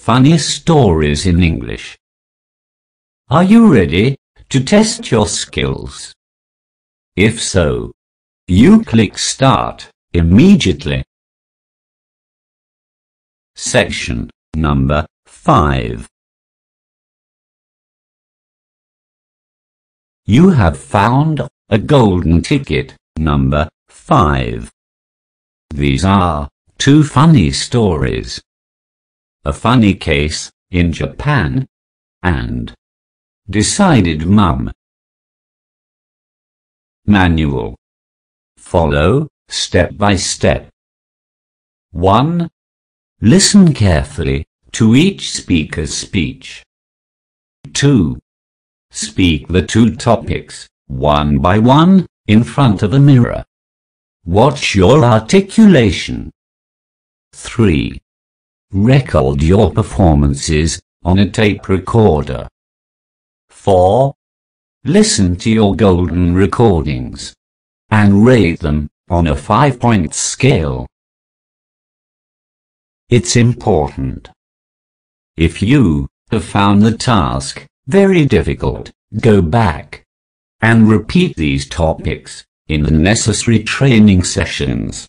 funny stories in English. Are you ready to test your skills? If so, you click Start immediately. Section number 5 You have found a golden ticket number 5. These are two funny stories. A funny case in Japan and decided mum. Manual. Follow step by step. 1. Listen carefully to each speaker's speech. 2. Speak the two topics, one by one, in front of a mirror. Watch your articulation. 3. Record your performances on a tape recorder. 4. Listen to your golden recordings and rate them on a five-point scale. It's important. If you have found the task very difficult, go back and repeat these topics in the necessary training sessions.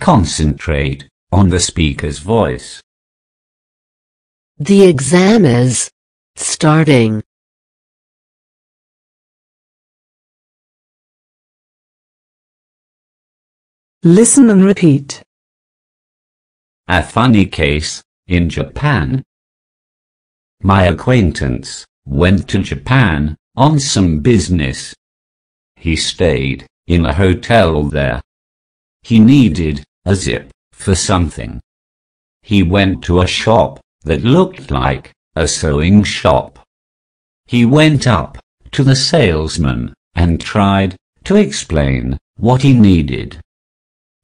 Concentrate on the speaker's voice. The exam is starting. Listen and repeat. A funny case in Japan. My acquaintance went to Japan on some business. He stayed in a hotel there. He needed a zip for something. He went to a shop that looked like a sewing shop. He went up to the salesman and tried to explain what he needed.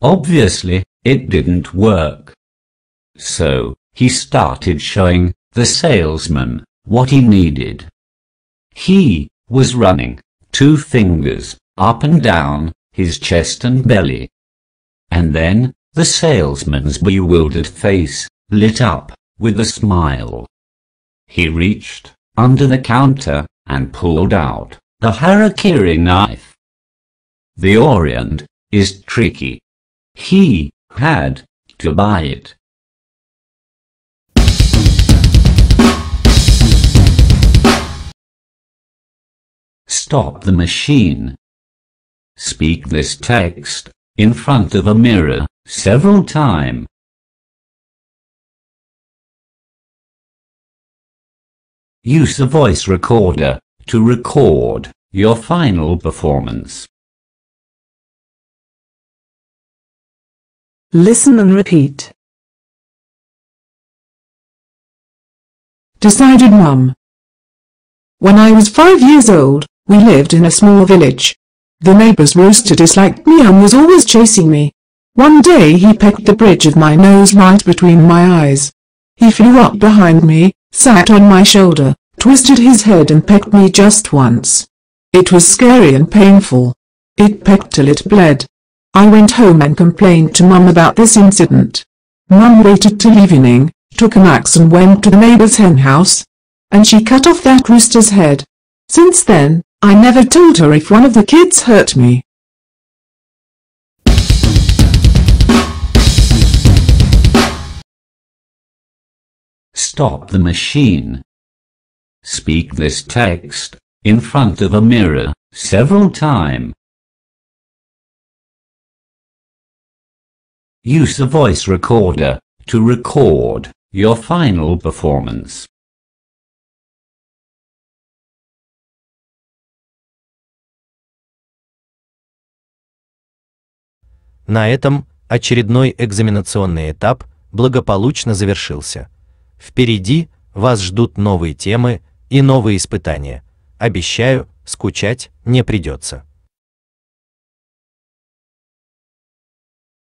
Obviously, it didn't work. So, he started showing the salesman what he needed. He was running two fingers up and down his chest and belly. And then the salesman's bewildered face lit up with a smile. He reached under the counter and pulled out the harakiri knife. The Orient is tricky. He had to buy it. Stop the machine. Speak this text in front of a mirror several times. Use a voice recorder to record your final performance. Listen and repeat. Decided Mum. When I was five years old, we lived in a small village. The neighbor's rooster disliked me and was always chasing me. One day he pecked the bridge of my nose right between my eyes. He flew up behind me, sat on my shoulder, twisted his head and pecked me just once. It was scary and painful. It pecked till it bled. I went home and complained to Mum about this incident. Mum waited till evening, took an axe and went to the neighbor's hen house. And she cut off that rooster's head. Since then, I never told her if one of the kids hurt me. Stop the machine. Speak this text in front of a mirror several times. Use a voice recorder to record your final performance. На этом очередной экзаменационный этап благополучно завершился. Впереди вас ждут новые темы и новые испытания. Обещаю, скучать не придется.